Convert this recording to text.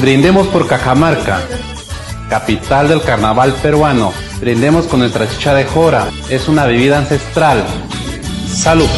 Brindemos por Cajamarca, capital del carnaval peruano. Brindemos con nuestra chicha de jora. Es una bebida ancestral. Salud.